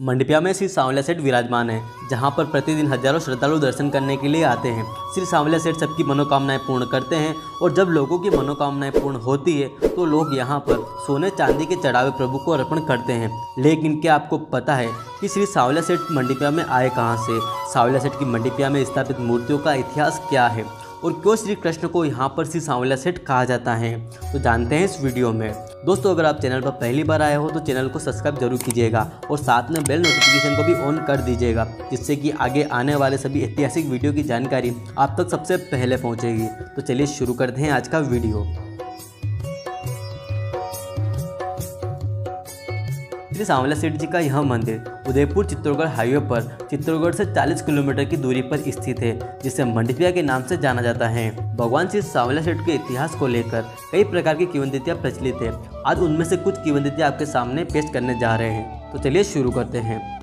मंडपिया में श्री सांवला सेठ विराजमान है, जहाँ पर प्रतिदिन हज़ारों श्रद्धालु दर्शन करने के लिए आते हैं। श्री सांवला सेठ सबकी मनोकामनाएँ पूर्ण करते हैं और जब लोगों की मनोकामनाएँ पूर्ण होती है तो लोग यहाँ पर सोने चांदी के चढ़ावे प्रभु को अर्पण करते हैं। लेकिन क्या आपको पता है कि श्री सांवला सेठ मंडपिया में आए कहाँ से? सांवलिया सेठ की मंडपिया में स्थापित मूर्तियों का इतिहास क्या है? और क्यों श्री कृष्ण को यहाँ पर श्री सांवला सेठ कहा जाता है? तो जानते हैं इस वीडियो में। दोस्तों, अगर आप चैनल पर पहली बार आए हो तो चैनल को सब्सक्राइब ज़रूर कीजिएगा और साथ में बेल नोटिफिकेशन को भी ऑन कर दीजिएगा, जिससे कि आगे आने वाले सभी ऐतिहासिक वीडियो की जानकारी आप तक सबसे पहले पहुँचेगी। तो चलिए शुरू करते हैं आज का वीडियो। श्री सांवला सेठ जी का यह मंदिर। उदयपुर चित्तौड़गढ़ हाईवे पर चित्तौड़गढ़ से 40 किलोमीटर की दूरी पर स्थित है, जिसे मंडपिया के नाम से जाना जाता है। भगवान श्री सांवला सेठ के इतिहास को लेकर कई प्रकार की किवंदितियाँ प्रचलित है। आज उनमें से कुछ किवंदितियाँ आपके सामने पेश करने जा रहे हैं। तो चलिए शुरू करते हैं।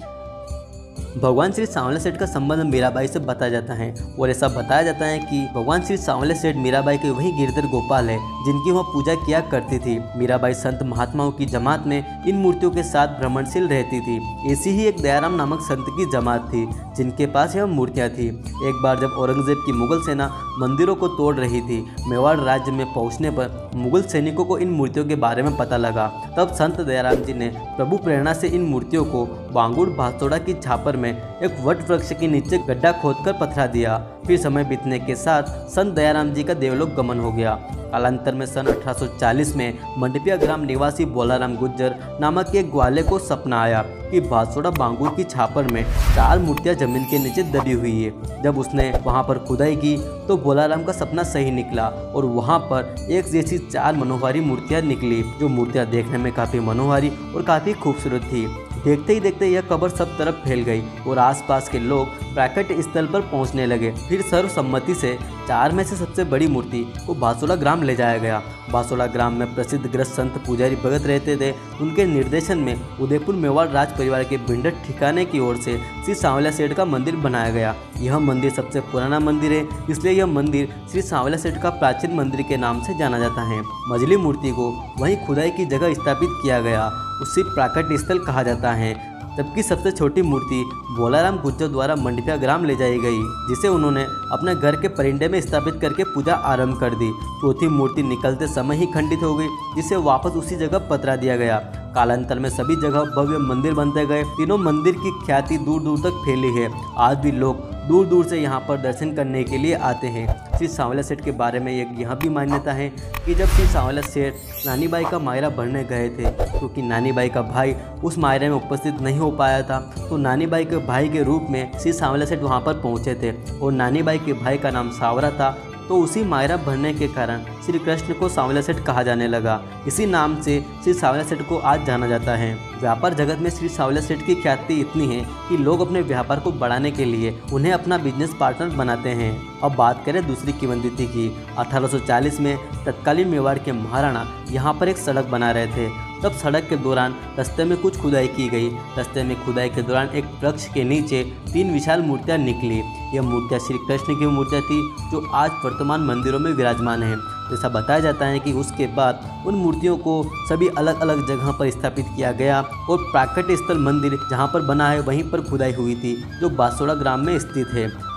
भगवान श्री सांवले सेठ का संबंध मीराबाई से बताया जाता है और ऐसा बताया जाता है कि भगवान श्री सांवले सेठ मीराबाई के वही गिरधर गोपाल है, जिनकी वह पूजा किया करती थी। मीराबाई संत महात्माओं की जमात में इन मूर्तियों के साथ भ्रमणशील रहती थी। ऐसी ही एक दयाराम नामक संत की जमात थी, जिनके पास यह मूर्तियाँ थी। एक बार जब औरंगज़ेब की मुगल सेना मंदिरों को तोड़ रही थी, मेवाड़ राज्य में पहुँचने पर मुगल सैनिकों को इन मूर्तियों के बारे में पता लगा। तब संत दयाराम जी ने प्रभु प्रेरणा से इन मूर्तियों को बांगुड़ भासोड़ा की छापर में एक वट वृक्ष के नीचे गड्ढा खोदकर पथरा दिया। फिर समय बीतने के साथ संत दयाराम जी का देवलोक गमन हो गया। कालांतर में सन 1840 में मंडपिया ग्राम निवासी बोलाराम गुज्जर नामक एक ग्वाले को सपना आया कि बासोड़ा बांगुर की छापर में चार मूर्तियाँ ज़मीन के नीचे दबी हुई है। जब उसने वहाँ पर खुदाई की तो बोलाराम का सपना सही निकला और वहाँ पर एक जैसी चार मनोहारी मूर्तियाँ निकली, जो मूर्तियाँ देखने में काफ़ी मनोहारी और काफ़ी खूबसूरत थी। देखते ही देखते यह कब्र सब तरफ़ फैल गई और आसपास के लोग प्राकट्य स्थल पर पहुँचने लगे। फिर सर्वसम्मति से चार में से सबसे बड़ी मूर्ति को बासोला ग्राम ले जाया गया। बासोला ग्राम में प्रसिद्ध ग्रस्त संत पुजारी भगत रहते थे। उनके निर्देशन में उदयपुर मेवाड़ राज परिवार के भिंडट ठिकाने की ओर से श्री सांवला सेठ का मंदिर बनाया गया। यह मंदिर सबसे पुराना मंदिर है, इसलिए यह मंदिर श्री सांवला सेठ का प्राचीन मंदिर के नाम से जाना जाता है। मजली मूर्ति को वहीं खुदाई की जगह स्थापित किया गया। उसी प्राकट स्थल कहा जाता है। जबकि सबसे छोटी मूर्ति भोलाराम गुज्जर द्वारा मंडपिया ग्राम ले जाई गई, जिसे उन्होंने अपने घर के परिंडे में स्थापित करके पूजा आरंभ कर दी। चौथी मूर्ति निकलते समय ही खंडित हो गई, जिसे वापस उसी जगह पतरा दिया गया। कालांतर में सभी जगह भव्य मंदिर बनते गए। तीनों मंदिर की ख्याति दूर दूर तक फैली है। आज भी लोग दूर दूर से यहाँ पर दर्शन करने के लिए आते हैं। श्री सांवला सेठ के बारे में एक यह भी मान्यता है कि जब श्री सांवला सेठ नानी बाई का मायरा भरने गए थे, क्योंकि तो नानी बाई का भाई उस मायरे में उपस्थित नहीं हो पाया था तो नानी बाई के भाई के रूप में श्री सांवला सेठ वहाँ पर पहुँचे थे और नानी बाई के भाई का नाम सावरा था। तो उसी मायरा भरने के कारण श्री कृष्ण को सांवला सेठ कहा जाने लगा। इसी नाम से श्री सांवला सेठ को आज जाना जाता है। व्यापार जगत में श्री सांवला सेठ की ख्याति इतनी है कि लोग अपने व्यापार को बढ़ाने के लिए उन्हें अपना बिज़नेस पार्टनर बनाते हैं। अब बात करें दूसरी किवंदिती की। 1840 में तत्कालीन मेवाड़ के महाराणा यहाँ पर एक सड़क बना रहे थे। तब सड़क के दौरान रास्ते में कुछ खुदाई की गई। रास्ते में खुदाई के दौरान एक वृक्ष के नीचे तीन विशाल मूर्तियाँ निकली। यह मूर्तियाँ श्री कृष्ण की मूर्तियाँ थी, जो आज वर्तमान मंदिरों में विराजमान है। ऐसा बताया जाता है कि उसके बाद उन मूर्तियों को सभी अलग अलग जगह पर स्थापित किया गया और प्राकट्य स्थल मंदिर जहाँ पर बना है, वहीं पर खुदाई हुई थी, जो बासोड़ा ग्राम में स्थित है।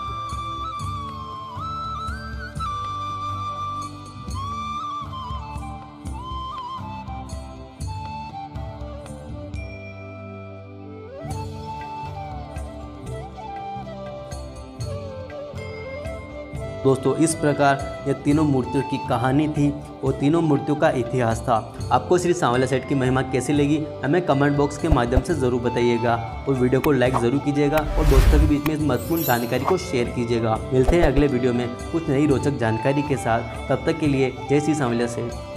दोस्तों, इस प्रकार यह तीनों मूर्तियों की कहानी थी। और तीनों मूर्तियों का इतिहास था। आपको श्री सांवला सेठ की महिमा कैसी लगी, हमें कमेंट बॉक्स के माध्यम से ज़रूर बताइएगा। और वीडियो को लाइक ज़रूर कीजिएगा और दोस्तों के बीच में इस महत्वपूर्ण जानकारी को शेयर कीजिएगा। मिलते हैं अगले वीडियो में कुछ नई रोचक जानकारी के साथ। तब तक के लिए जय श्री सांवला सेठ।